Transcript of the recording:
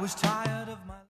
was tired of my